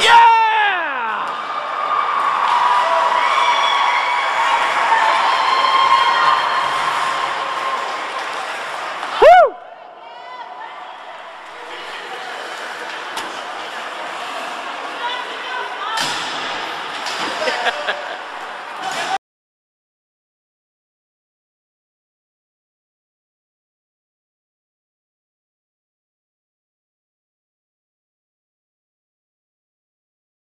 Yeah! Woo! Yeah.